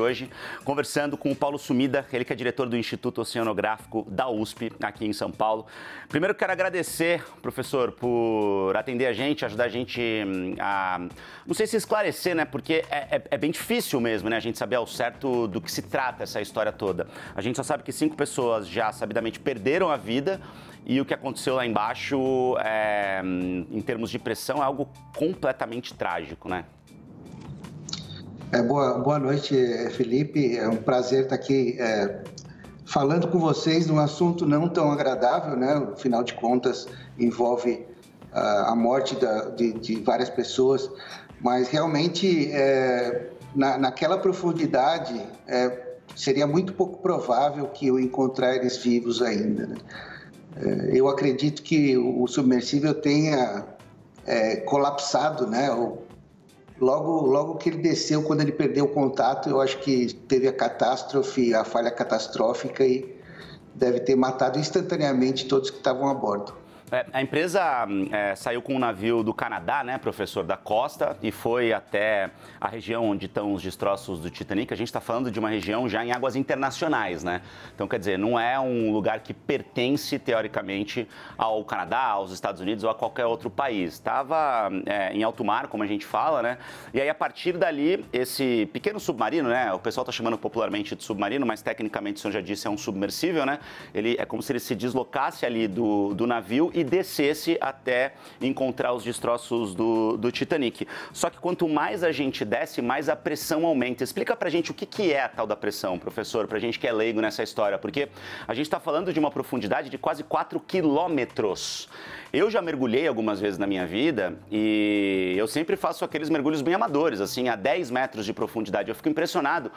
hoje, conversando com o Paulo Sumida, ele que é diretor do Instituto Oceanográfico da USP, aqui em São Paulo. Primeiro, quero agradecer, professor, por atender a gente, ajudar a gente hum, a, não sei se esclarecer, né, porque é, é, é bem difícil mesmo, né, a gente saber ao certo do que se trata essa história toda. A gente só sabe que cinco pessoas já sabidamente perderam a vida e o que aconteceu lá embaixo, é, hum, em termos de pressão, é algo completamente trágico, né? É, boa, boa noite, Felipe. É um prazer estar aqui é, falando com vocês de um assunto não tão agradável, né? Afinal de contas, envolve uh, a morte da, de, de, várias pessoas, mas realmente é, na, naquela profundidade seria muito pouco provável que eu encontrar eles vivos ainda. Né? Eu acredito que o submersível tenha é, colapsado, né? Logo, logo que ele desceu, quando ele perdeu o contato, eu acho que teve a catástrofe, a falha catastrófica e deve ter matado instantaneamente todos que estavam a bordo. É, a empresa é, saiu com um navio do Canadá, né, professor, da costa, e foi até a região onde estão os destroços do Titanic. A gente está falando de uma região já em águas internacionais, né? Então, quer dizer, não é um lugar que pertence, teoricamente, ao Canadá, aos Estados Unidos ou a qualquer outro país. Estava é, em alto mar, como a gente fala, né? E aí, a partir dali, esse pequeno submarino, né? O pessoal está chamando popularmente de submarino, mas tecnicamente, o senhor já disse, é um submersível, né? Ele é como se ele se deslocasse ali do, do navio e descesse até encontrar os destroços do, do Titanic. Só que quanto mais a gente desce, mais a pressão aumenta. Explica pra gente o que, que é a tal da pressão, professor, pra gente que é leigo nessa história, porque a gente está falando de uma profundidade de quase 4 quilômetros. Eu já mergulhei algumas vezes na minha vida e eu sempre faço aqueles mergulhos bem amadores, assim, a 10 metros de profundidade. Eu fico impressionado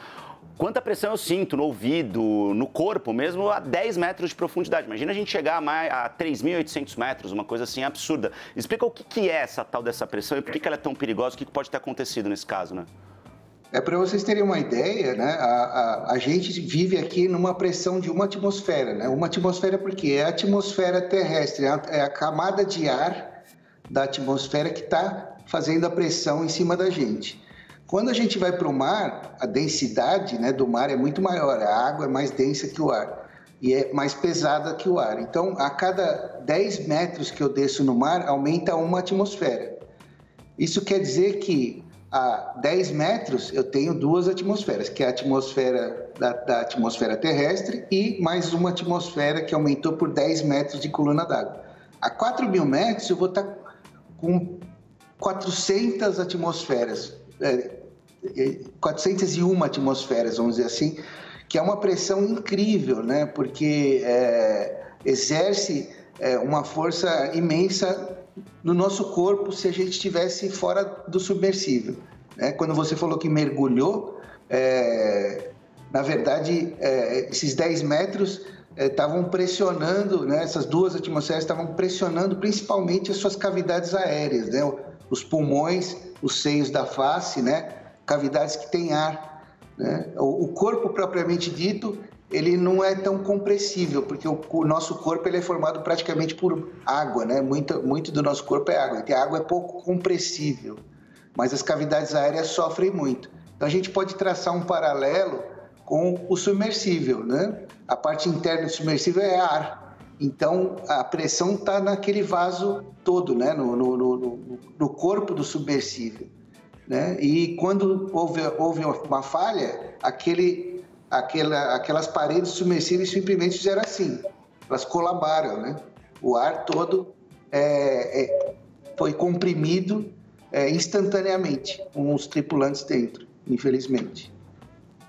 quanta pressão eu sinto no ouvido, no corpo, mesmo a 10 metros de profundidade. Imagina a gente chegar a, a 3.800 metros, uma coisa assim absurda. Explica o que, que é essa tal dessa pressão e por que, que ela é tão perigosa, o que, que pode ter acontecido nesse caso, né? É para vocês terem uma ideia, né? A, a, a, gente vive aqui numa pressão de uma atmosfera, né? Uma atmosfera porque é a atmosfera terrestre, é a, é a camada de ar da atmosfera que está fazendo a pressão em cima da gente. Quando a gente vai para o mar, a densidade né, do mar é muito maior, a água é mais densa que o ar e é mais pesada que o ar. Então, a cada 10 metros que eu desço no mar, aumenta uma atmosfera. Isso quer dizer que a 10 metros eu tenho duas atmosferas, que é a atmosfera da, da atmosfera terrestre e mais uma atmosfera que aumentou por 10 metros de coluna d'água. A 4 mil metros eu vou estar com 400 atmosferas, é, 401 atmosferas, vamos dizer assim, que é uma pressão incrível, né? Porque é, exerce é, uma força imensa no nosso corpo se a gente estivesse fora do submersível. Né? Quando você falou que mergulhou, é, na verdade, é, esses 10 metros estavam é, pressionando, né? essas duas atmosferas estavam pressionando principalmente as suas cavidades aéreas, né? os pulmões, os seios da face, né? cavidades que têm ar. Né? O corpo propriamente dito ele não é tão compressível, porque o, o, nosso corpo ele é formado praticamente por água, né? Muito, muito do nosso corpo é água. Então, a água é pouco compressível, mas as cavidades aéreas sofrem muito. Então, a gente pode traçar um paralelo com o submersível, né? A parte interna do submersível é ar. Então, a pressão está naquele vaso todo, né? No, no, no, no corpo do submersível. Né? E quando houve, houve uma falha, aquele aquela, aquelas paredes submersíveis simplesmente fizeram assim, elas colabaram, né? O ar todo é, é, foi comprimido é, instantaneamente com os tripulantes dentro, infelizmente.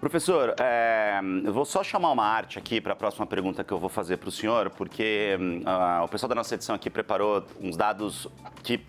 Professor, é, eu vou só chamar uma arte aqui para a próxima pergunta que eu vou fazer para o senhor, porque uh, o pessoal da nossa edição aqui preparou uns dados que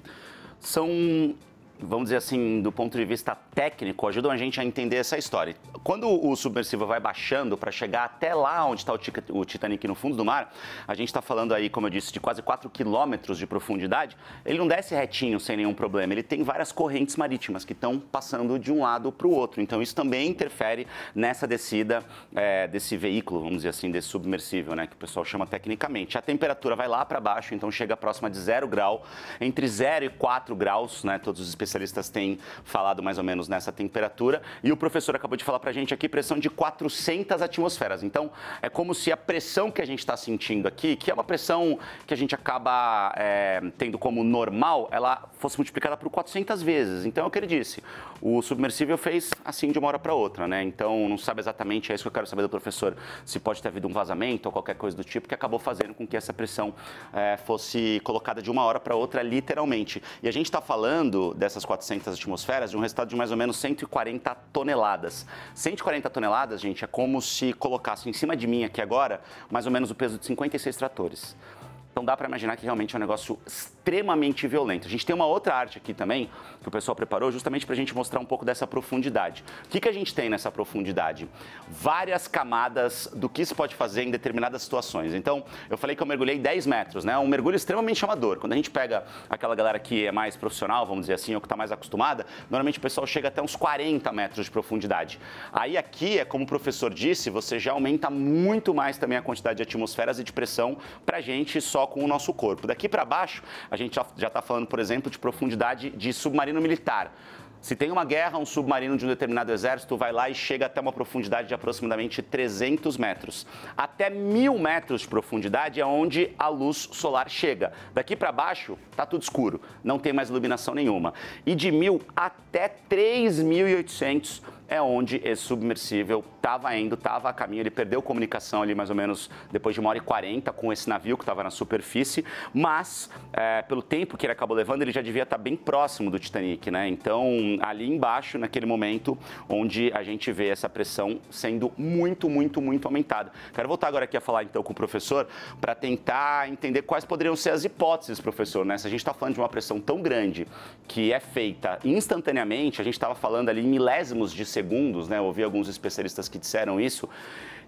são vamos dizer assim, do ponto de vista técnico, ajudam a gente a entender essa história. Quando o submersível vai baixando para chegar até lá onde está o Titanic no fundo do mar, a gente está falando aí, como eu disse, de quase 4 quilômetros de profundidade, ele não desce retinho sem nenhum problema, ele tem várias correntes marítimas que estão passando de um lado para o outro. Então isso também interfere nessa descida é, desse veículo, vamos dizer assim, desse submersível, né, que o pessoal chama tecnicamente. A temperatura vai lá para baixo, então chega próxima de zero grau, entre 0 e 4 graus, né, todos os especialistas têm falado mais ou menos nessa temperatura. E o professor acabou de falar para a gente aqui pressão de 400 atmosferas. Então, é como se a pressão que a gente está sentindo aqui, que é uma pressão que a gente acaba é, tendo como normal, ela fosse multiplicada por 400 vezes. Então, é o que ele disse. O submersível fez assim de uma hora para outra, né? Então, não sabe exatamente, é isso que eu quero saber do professor, se pode ter havido um vazamento ou qualquer coisa do tipo, que acabou fazendo com que essa pressão é, fosse colocada de uma hora para outra, literalmente. E a gente está falando dessas 400 atmosferas de um resultado de mais ou menos 140 toneladas. 140 toneladas, gente, é como se colocasse em cima de mim aqui agora mais ou menos o peso de 56 tratores. Então dá para imaginar que realmente é um negócio extremamente violento. A gente tem uma outra arte aqui também, que o pessoal preparou justamente para a gente mostrar um pouco dessa profundidade. O que, que a gente tem nessa profundidade? Várias camadas do que se pode fazer em determinadas situações. Então, eu falei que eu mergulhei 10 metros, né? Um mergulho extremamente chamador. Quando a gente pega aquela galera que é mais profissional, vamos dizer assim, ou que está mais acostumada, normalmente o pessoal chega até uns 40 metros de profundidade. Aí aqui, é como o professor disse, você já aumenta muito mais também a quantidade de atmosferas e de pressão para gente só com o nosso corpo. Daqui para baixo, a gente já está falando, por exemplo, de profundidade de submarino militar. Se tem uma guerra, um submarino de um determinado exército vai lá e chega até uma profundidade de aproximadamente 300 metros. Até mil metros de profundidade é onde a luz solar chega. Daqui para baixo, está tudo escuro, não tem mais iluminação nenhuma. E de mil até 3.800 é onde esse submersível estava indo, estava a caminho. Ele perdeu comunicação ali mais ou menos depois de uma hora e quarenta com esse navio que estava na superfície, mas é, pelo tempo que ele acabou levando, ele já devia estar tá bem próximo do Titanic, né? Então, ali embaixo, naquele momento, onde a gente vê essa pressão sendo muito, muito, muito aumentada. Quero voltar agora aqui a falar então com o professor para tentar entender quais poderiam ser as hipóteses, professor, né? Se a gente está falando de uma pressão tão grande que é feita instantaneamente, a gente estava falando ali em milésimos de segundos, né? Ouvi alguns especialistas que disseram isso.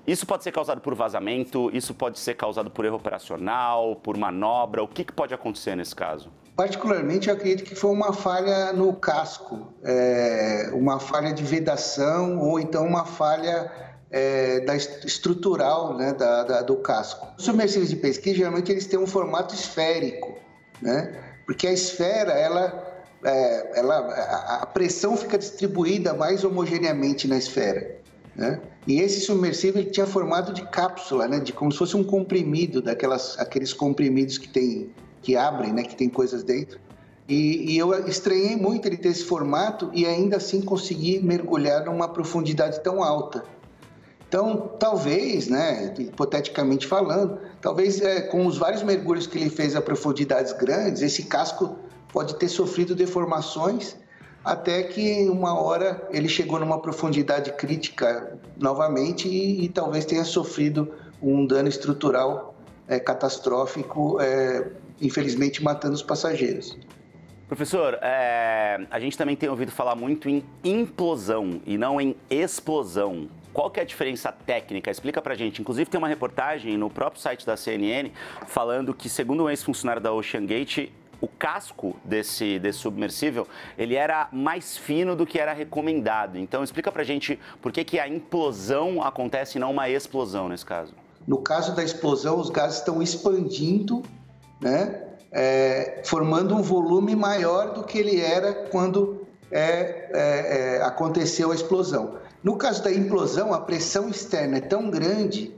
Isso pode ser causado por vazamento, isso pode ser causado por erro operacional, por manobra. O que, que pode acontecer nesse caso? Particularmente, eu acredito que foi uma falha no casco, é, uma falha de vedação ou então uma falha é, da estrutural né, da, da, do casco. Os submersíveis de pesquisa, geralmente, eles têm um formato esférico, né? porque a esfera, ela é, ela, a pressão fica distribuída mais homogeneamente na esfera. Né? E esse submersível tinha formato de cápsula, né? de como se fosse um comprimido, daquelas aqueles comprimidos que tem que abrem, né? que tem coisas dentro. E, e, eu estranhei muito ele ter esse formato e ainda assim conseguir mergulhar numa profundidade tão alta. Então, talvez, né, hipoteticamente falando, talvez é, com os vários mergulhos que ele fez a profundidades grandes, esse casco pode ter sofrido deformações até que uma hora ele chegou numa profundidade crítica novamente e, e talvez tenha sofrido um dano estrutural é, catastrófico, é, infelizmente matando os passageiros. Professor, é, a gente também tem ouvido falar muito em implosão e não em explosão. Qual que é a diferença técnica? Explica pra gente. Inclusive tem uma reportagem no próprio site da CNN falando que, segundo um ex-funcionário da Ocean Gate, o casco desse, desse submersível, ele era mais fino do que era recomendado. Então, explica pra gente por que, que a implosão acontece e não uma explosão nesse caso. No caso da explosão, os gases estão expandindo, né? É, formando um volume maior do que ele era quando é, é, é aconteceu a explosão. No caso da implosão, a pressão externa é tão grande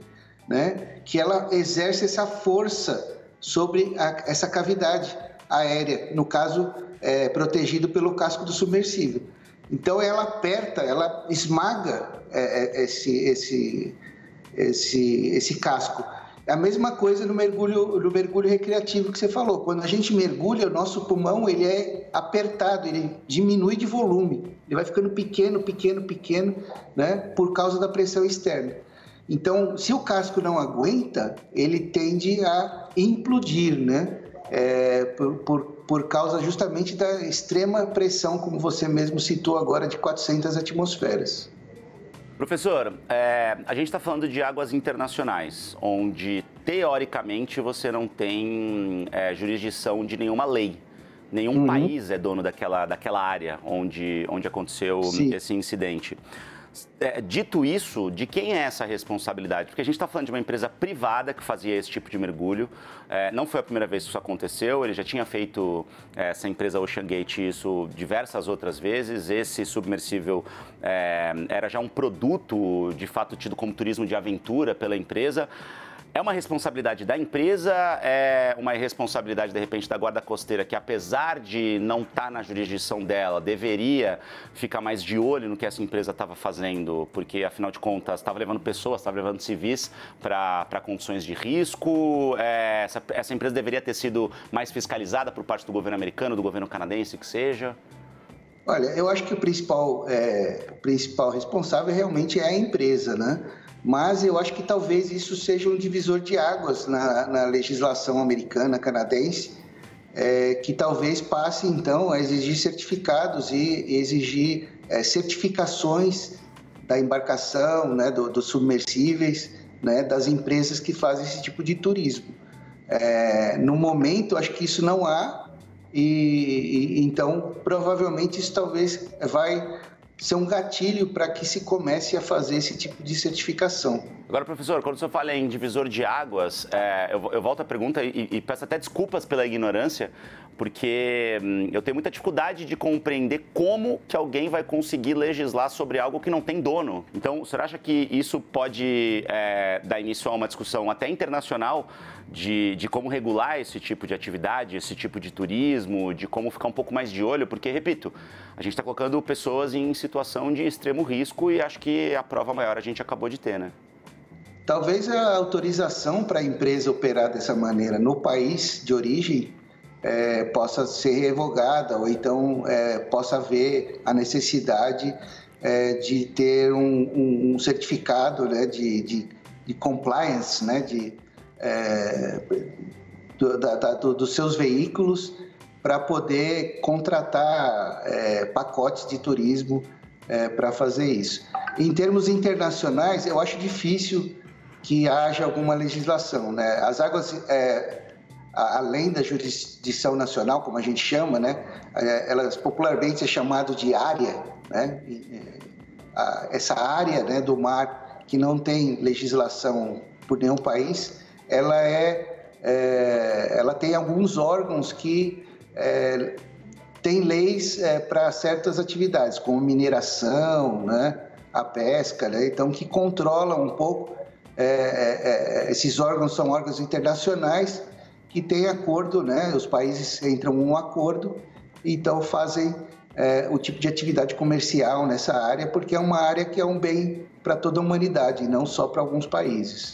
né, que ela exerce essa força sobre a, essa cavidade aérea, no caso, é, protegido pelo casco do submersível. Então ela aperta, ela esmaga é, é, esse, esse, esse, esse casco. A mesma coisa no mergulho, no mergulho recreativo que você falou. Quando a gente mergulha, o nosso pulmão ele é apertado, ele diminui de volume. Ele vai ficando pequeno, pequeno, pequeno, né? Por causa da pressão externa. Então, se o casco não aguenta, ele tende a implodir, né? É, por, por, por causa justamente da extrema pressão, como você mesmo citou agora, de 400 atmosferas. Professor, é, a gente está falando de águas internacionais, onde teoricamente você não tem é, jurisdição de nenhuma lei. Nenhum uhum. país é dono daquela, daquela área onde, onde aconteceu Sim. esse incidente. É, dito isso, de quem é essa responsabilidade? Porque a gente está falando de uma empresa privada que fazia esse tipo de mergulho. É, não foi a primeira vez que isso aconteceu, ele já tinha feito, é, essa empresa Ocean Gate, isso diversas outras vezes. Esse submersível é, era já um produto, de fato, tido como turismo de aventura pela empresa. É uma responsabilidade da empresa, é uma responsabilidade, de repente, da Guarda Costeira, que apesar de não estar tá na jurisdição dela, deveria ficar mais de olho no que essa empresa estava fazendo, porque, afinal de contas, estava levando pessoas, estava levando civis para condições de risco. É, essa, essa empresa deveria ter sido mais fiscalizada por parte do governo americano, do governo canadense, que seja? Olha, eu acho que o principal, é, o principal responsável realmente é a empresa, né? Mas eu acho que talvez isso seja um divisor de águas na, na legislação americana, canadense, é, que talvez passe então a exigir certificados e exigir é, certificações da embarcação, né, dos do submersíveis, né, das empresas que fazem esse tipo de turismo. É, no momento, acho que isso não há, e, e então provavelmente isso talvez vai ser um gatilho para que se comece a fazer esse tipo de certificação. Agora, professor, quando o senhor fala em divisor de águas, é, eu, eu, volto à pergunta e, e, peço até desculpas pela ignorância, porque hum, eu tenho muita dificuldade de compreender como que alguém vai conseguir legislar sobre algo que não tem dono. Então, o senhor acha que isso pode é, dar início a uma discussão até internacional de, de como regular esse tipo de atividade, esse tipo de turismo, de como ficar um pouco mais de olho? Porque, repito, a gente está colocando pessoas em situação de extremo risco e acho que a prova maior a gente acabou de ter, né? Talvez a autorização para a empresa operar dessa maneira no país de origem é, possa ser revogada ou então é, possa haver a necessidade é, de ter um, um, um certificado né, de, de, de, compliance né, de, é, do, da, da, do, dos seus veículos para poder contratar é, pacotes de turismo é, para fazer isso. Em termos internacionais, eu acho difícil que haja alguma legislação. Né? As águas além da jurisdição nacional, como a gente chama, né, é, elas popularmente é chamado de área, né, essa área né, do mar que não tem legislação por nenhum país, ela é, é ela tem alguns órgãos que é, têm leis é, para certas atividades, como mineração, né, a pesca, né, então que controlam um pouco. É, é, esses órgãos são órgãos internacionais que tem acordo, né? Os países entram em um acordo, então fazem é, o tipo de atividade comercial nessa área, porque é uma área que é um bem para toda a humanidade, não só para alguns países.